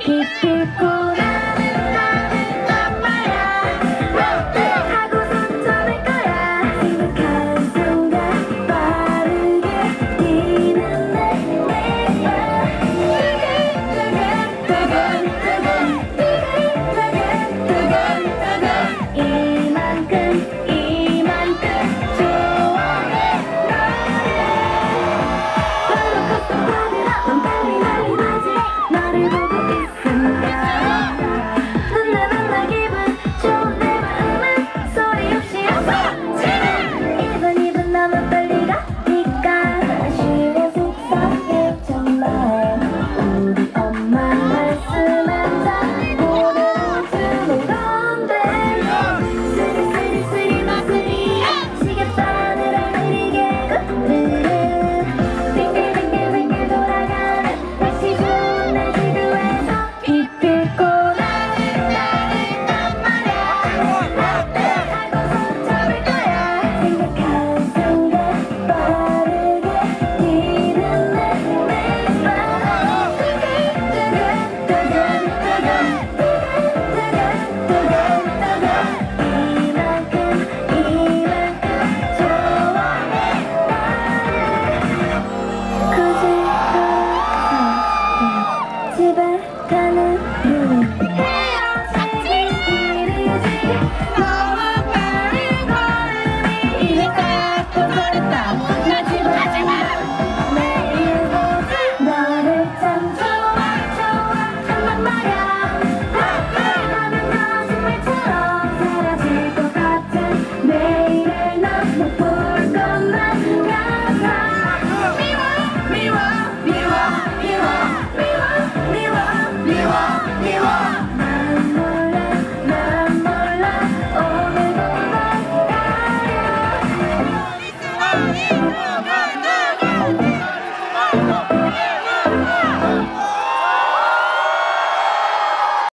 keep it going.